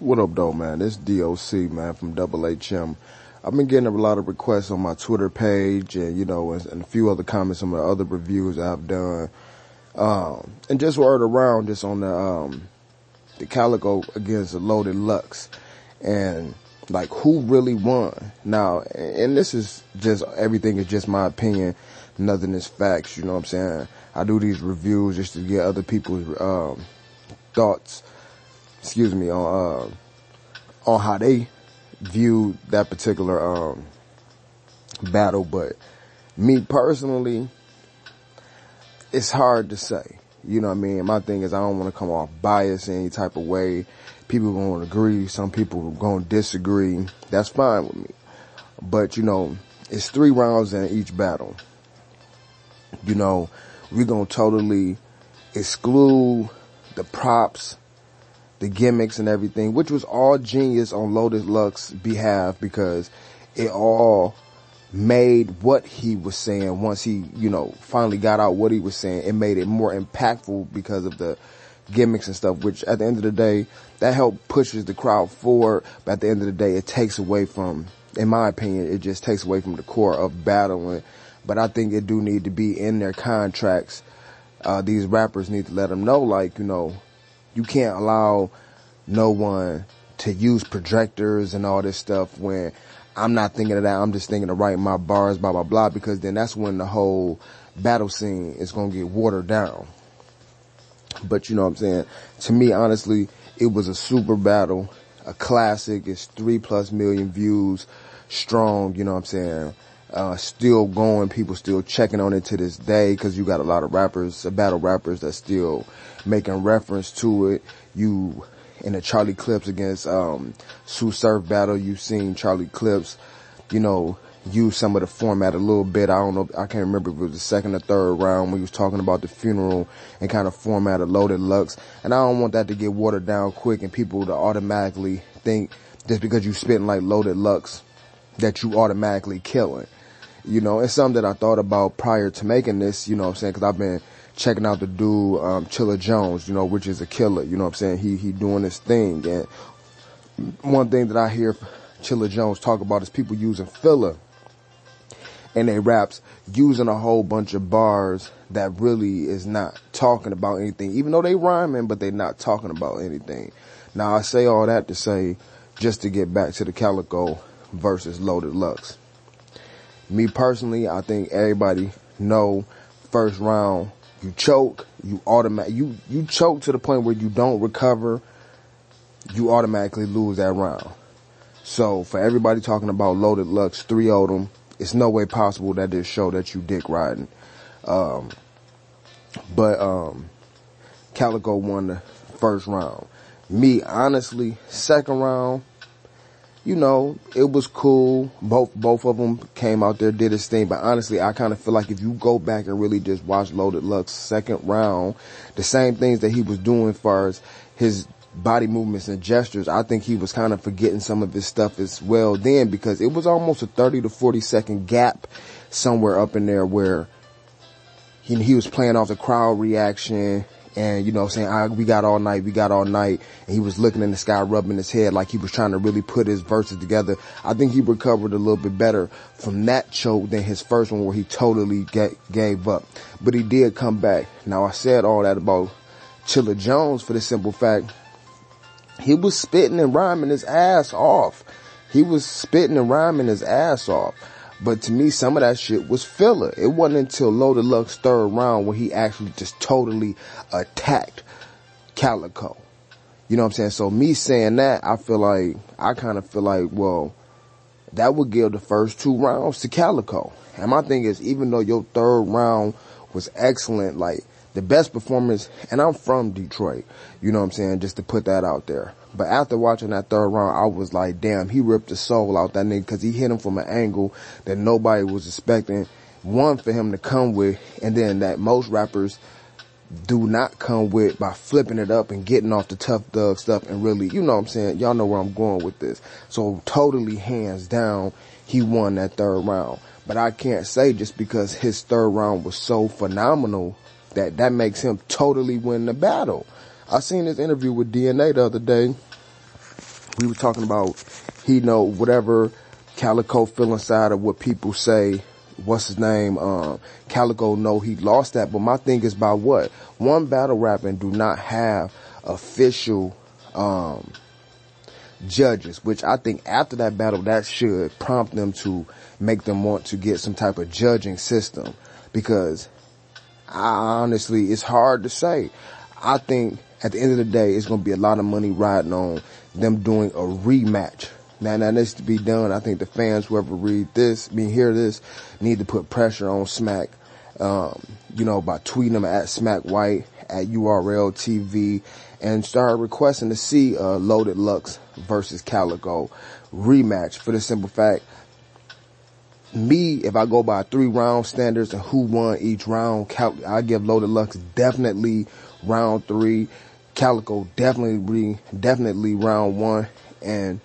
What up, though, man? This DOC, man, from Double HM. I've been getting a lot of requests on my Twitter page and, you know, and, a few other comments on the other reviews I've done. Um, and just word around just on the, um, the Calicoe against the Loaded Lux and like who really won. Now, and this is just, everything is just my opinion. Nothing is facts, you know what I'm saying? I do these reviews just to get other people's, um, thoughts excuse me, on uh, on how they view that particular um, battle. But me personally, it's hard to say. You know what I mean? My thing is I don't want to come off biased in any type of way. People going to agree. Some people going to disagree. That's fine with me. But you know, it's three rounds in each battle. You know, we're going to totally exclude the props, the gimmicks and everything, which was all genius on Loaded Lux's behalf because it all made what he was saying once he, you know, finally got out what he was saying. It made it more impactful because of the gimmicks and stuff, which at the end of the day, that help pushes the crowd forward. But at the end of the day, it takes away from, in my opinion, it just takes away from the core of battling. But I think it do need to be in their contracts. Uh, these rappers need to let them know, like, you know, you can't allow no one to use projectors and all this stuff when I'm not thinking of that. I'm just thinking of writing my bars, blah, blah, blah, because then that's when the whole battle scene is going to get watered down. But you know what I'm saying? To me, honestly, it was a super battle, a classic. It's three plus million views strong. You know what I'm saying? Uh, still going. People still checking on it to this day because you got a lot of rappers, battle rappers that still making reference to it. You in the Charlie Clips against um, Tsu Surf battle, you've seen Charlie Clips, you know, use some of the format a little bit. I don't know, I can't remember if it was the second or third round when he was talking about the funeral and kind of format of Loaded Lux. And I don't want that to get watered down quick and people to automatically think just because you spitting like Loaded Lux that you automatically killing. You know, it's something that I thought about prior to making this, you know what I'm saying? Cause I've been checking out the dude, um, Chilla Jones, you know, which is a killer, you know what I'm saying? He, he doing his thing. And one thing that I hear Chilla Jones talk about is people using filler and they raps, using a whole bunch of bars that really is not talking about anything, even though they rhyming, but they not talking about anything. Now I say all that to say, just to get back to the Calicoe versus Loaded Lux. Me personally, I think everybody know first round, you choke, you automatic, you, you choke to the point where you don't recover, you automatically lose that round. So for everybody talking about loaded Lux, three of them, it's no way possible that this show that you dick riding. Um, but, um, Calicoe won the first round. Me, honestly, second round, you know, it was cool. Both, both of them came out there, did his thing. But honestly, I kind of feel like if you go back and really just watch Loaded Lux second round, the same things that he was doing as far as his body movements and gestures, I think he was kind of forgetting some of his stuff as well then because it was almost a 30 to 40 second gap somewhere up in there where he, he was playing off the crowd reaction and you know saying? I, we got all night we got all night. And he was looking in the sky rubbing his head like he was trying to really put his verses together. I think he recovered a little bit better from that choke than his first one where he totally gave up. But he did come back. Now i said all that about chilla jones for the simple fact he was spitting and rhyming his ass off. He was spitting and rhyming his ass off but to me, some of that shit was filler. It wasn't until Loaded Lux third round where he actually just totally attacked Calicoe. You know what I'm saying? So me saying that, I feel like, I kind of feel like, well, that would give the first two rounds to Calicoe. And my thing is, even though your third round was excellent, like, the best performance, and I'm from Detroit, you know what I'm saying, just to put that out there. But after watching that third round, I was like, damn, he ripped the soul out that nigga because he hit him from an angle that nobody was expecting. One for him to come with, and then that most rappers do not come with by flipping it up and getting off the tough thug stuff and really, you know what I'm saying? Y'all know where I'm going with this. So totally hands down, he won that third round. But I can't say just because his third round was so phenomenal that that makes him totally win the battle. I seen this interview with DNA the other day we were talking about he know whatever Calicoe feel inside of what people say. What's his name? Um, Calicoe know he lost that, but my thing is by what one battle rapping do not have official um, judges, which I think after that battle that should prompt them to make them want to get some type of judging system because I honestly it's hard to say. I think at the end of the day it's going to be a lot of money riding on them doing a rematch. Now that needs to be done. I think the fans, whoever read this, me hear this, need to put pressure on Smack, um, you know, by tweeting them at Smack White, at URL TV, and start requesting to see uh, Loaded Lux versus Calicoe rematch for the simple fact me, if I go by three round standards and who won each round, I give Loaded Lux definitely round three. Calicoe definitely, definitely round one. And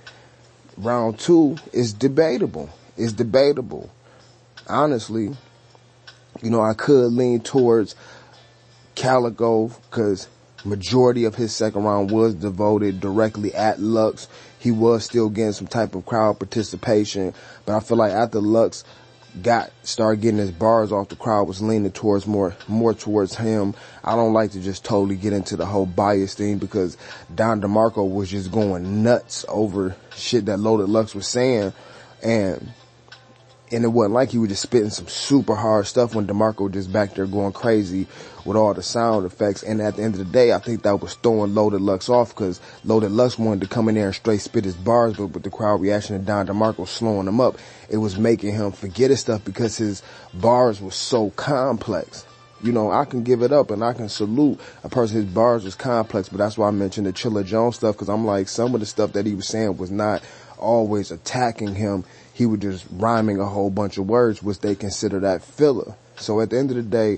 round two is debatable. It's debatable. Honestly, you know, I could lean towards Calicoe because majority of his second round was devoted directly at Lux. He was still getting some type of crowd participation, but I feel like after Lux got started getting his bars off, the crowd was leaning towards more more towards him. I don't like to just totally get into the whole bias thing because Don DeMarco was just going nuts over shit that Loaded Lux was saying, and and it wasn't like he was just spitting some super hard stuff when DeMarco just back there going crazy with all the sound effects. And at the end of the day, I think that was throwing Loaded Lux off because Loaded Lux wanted to come in there and straight spit his bars, but with the crowd reaction and Don DeMarco slowing him up, it was making him forget his stuff because his bars were so complex. You know, I can give it up and I can salute a person whose bars was complex, but that's why I mentioned the Chilla Jones stuff because I'm like, some of the stuff that he was saying was not always attacking him he was just rhyming a whole bunch of words, which they consider that filler. So at the end of the day,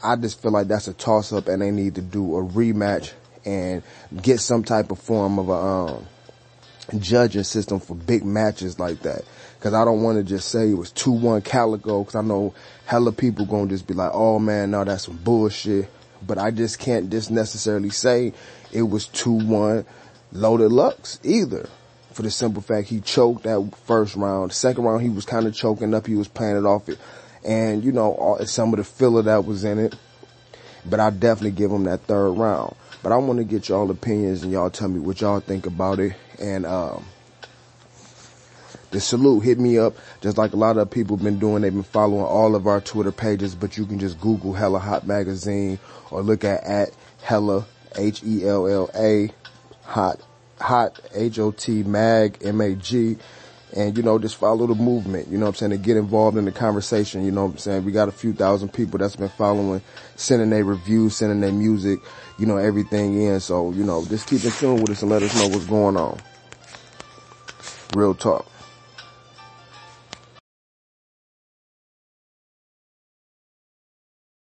I just feel like that's a toss up and they need to do a rematch and get some type of form of a, um, judging system for big matches like that. Cause I don't want to just say it was 2-1 Calicoe cause I know hella people gonna just be like, oh man, no, that's some bullshit. But I just can't just necessarily say it was 2-1 Loaded Lux either for the simple fact he choked that first round. Second round, he was kind of choking up. He was playing it off it. And, you know, all, some of the filler that was in it. But I definitely give him that third round. But I want to get y'all opinions and y'all tell me what y'all think about it. And, um, the salute hit me up just like a lot of people have been doing. They've been following all of our Twitter pages, but you can just Google Hella Hot Magazine or look at at Hella H E L L A Hot hot H-O-T mag M-A-G and you know just follow the movement you know what i'm saying and get involved in the conversation you know what i'm saying. We got a few thousand people that's been following sending their reviews sending their music you know everything in so you know just keep in tune with us and let us know what's going on. Real talk